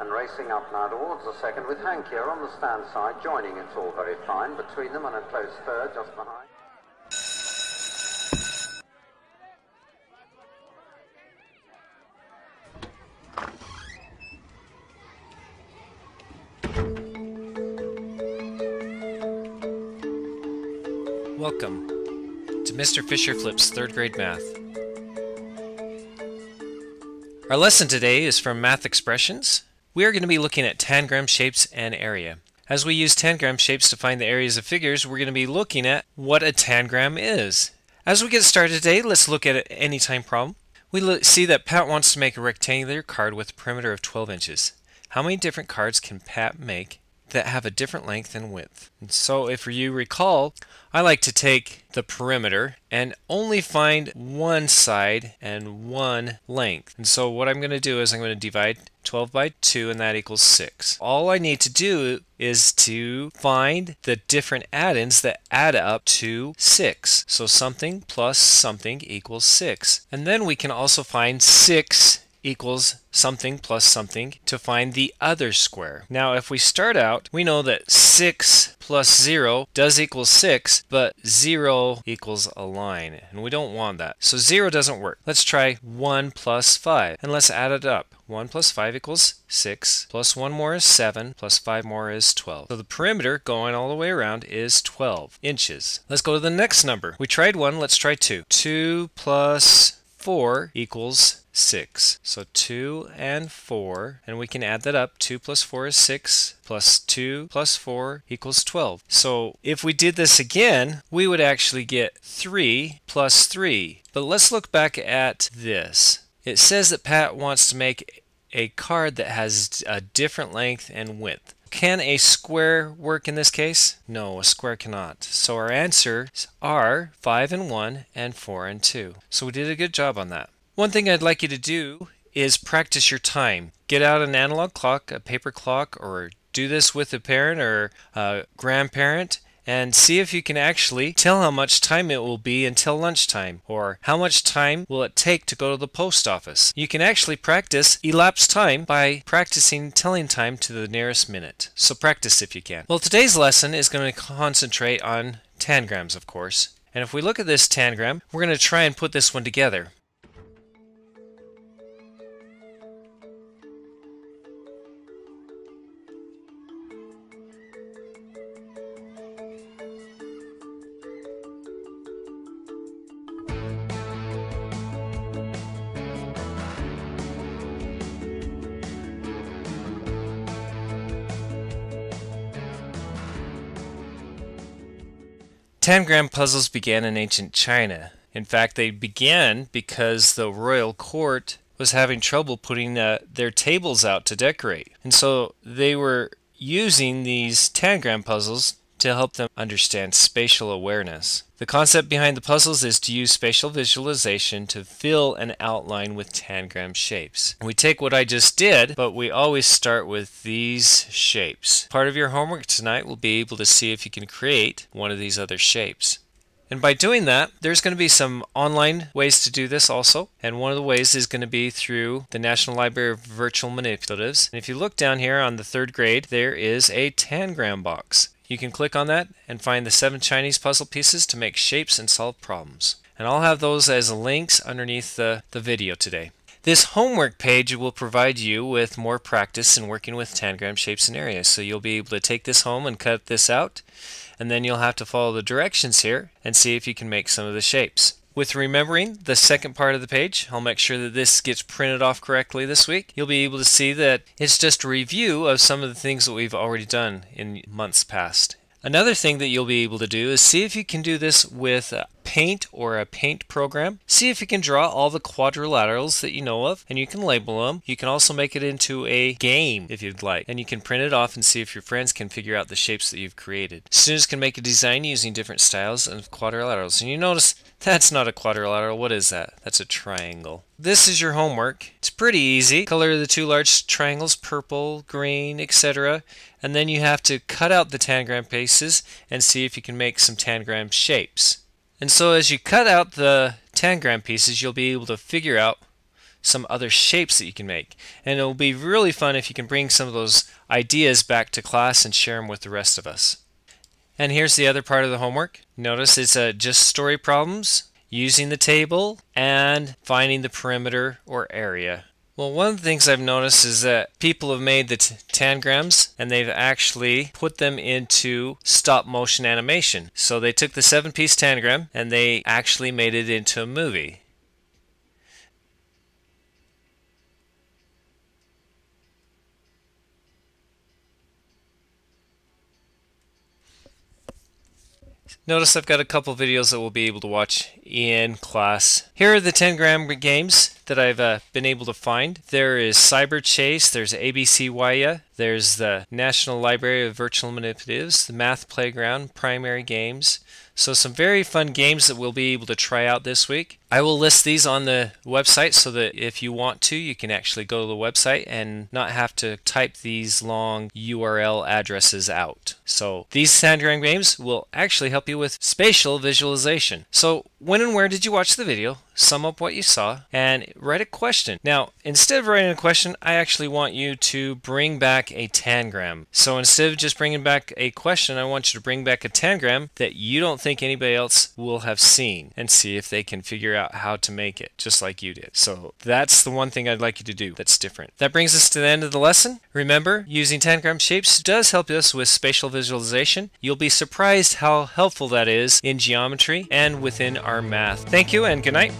And racing up now towards the second with Hank here on the stand side, joining it's all very fine. Between them and a close third just behind. Welcome to Mr. Fisher Flips third grade math. Our lesson today is from Math Expressions. We are going to be looking at tangram shapes and area. As we use tangram shapes to find the areas of figures, we're going to be looking at what a tangram is. As we get started today, let's look at an anytime problem. We see that Pat wants to make a rectangular card with a perimeter of 12 inches. How many different cards can Pat make that have a different length and width. And so if you recall, I like to take the perimeter and only find one side and one length. And so what I'm going to do is I'm going to divide 12 by 2 and that equals 6. All I need to do is to find the different addends that add up to 6. So something plus something equals 6. And then we can also find 6 equals something plus something to find the other square. Now if we start out, we know that 6 plus 0 does equal 6, but 0 equals a line, and we don't want that. So 0 doesn't work. Let's try 1 plus 5, and let's add it up. 1 plus 5 equals 6, plus 1 more is 7, plus 5 more is 12. So the perimeter going all the way around is 12 inches. Let's go to the next number. We tried 1, let's try 2. 2 plus 4 equals 6. So 2 and 4, and we can add that up. 2 plus 4 is 6, plus 2 plus 4 equals 12. So if we did this again, we would actually get 3 plus 3. But let's look back at this. It says that Pat wants to make a card that has a different length and width. Can a square work in this case? No, a square cannot. So our answers are 5 and 1 and 4 and 2. So we did a good job on that. One thing I'd like you to do is practice your time. Get out an analog clock, a paper clock, or do this with a parent or a grandparent and see if you can actually tell how much time it will be until lunchtime or how much time will it take to go to the post office. You can actually practice elapsed time by practicing telling time to the nearest minute. So practice if you can. Well, today's lesson is going to concentrate on tangrams, of course. And if we look at this tangram, we're going to try and put this one together. Tangram puzzles began in ancient China. In fact, they began because the royal court was having trouble putting uh, their tables out to decorate. And so they were using these tangram puzzles to help them understand spatial awareness. The concept behind the puzzles is to use spatial visualization to fill an outline with tangram shapes. We take what I just did, but we always start with these shapes. Part of your homework tonight will be able to see if you can create one of these other shapes. And by doing that, there's going to be some online ways to do this also. And one of the ways is going to be through the National Library of Virtual Manipulatives. And if you look down here on the third grade, there is a tangram box. You can click on that and find the seven Chinese puzzle pieces to make shapes and solve problems. And I'll have those as links underneath the, the video today. This homework page will provide you with more practice in working with tangram shapes and areas. So you'll be able to take this home and cut this out, and then you'll have to follow the directions here and see if you can make some of the shapes. With remembering the second part of the page, I'll make sure that this gets printed off correctly this week. You'll be able to see that it's just a review of some of the things that we've already done in months past. Another thing that you'll be able to do is see if you can do this with uh, paint or a paint program. See if you can draw all the quadrilaterals that you know of and you can label them. You can also make it into a game if you'd like and you can print it off and see if your friends can figure out the shapes that you've created. Students can make a design using different styles of quadrilaterals and you notice that's not a quadrilateral. What is that? That's a triangle. This is your homework. It's pretty easy. Color the two large triangles purple, green, etc. And then you have to cut out the tangram pieces and see if you can make some tangram shapes. And so as you cut out the tangram pieces, you'll be able to figure out some other shapes that you can make. And it'll be really fun if you can bring some of those ideas back to class and share them with the rest of us. And here's the other part of the homework. Notice it's uh, just story problems using the table and finding the perimeter or area. Well, one of the things I've noticed is that people have made the tangrams and they've actually put them into stop motion animation. So they took the seven piece tangram and they actually made it into a movie. Notice I've got a couple videos that we'll be able to watch in class. Here are the tangram games that I've uh, been able to find. There is Cyberchase, there's ABCya, there's the National Library of Virtual Manipulatives, the Math Playground, Primary Games. So some very fun games that we'll be able to try out this week. I will list these on the website so that if you want to, you can actually go to the website and not have to type these long URL addresses out. So these Tangram games will actually help you with spatial visualization. So when and where did you watch the video? Sum up what you saw and write a question. Now, instead of writing a question, I actually want you to bring back a tangram. So instead of just bringing back a question, I want you to bring back a tangram that you don't think anybody else will have seen and see if they can figure out how to make it just like you did. So that's the one thing I'd like you to do that's different. That brings us to the end of the lesson. Remember, using tangram shapes does help us with spatial visualization. You'll be surprised how helpful that is in geometry and within our math. Thank you and good night.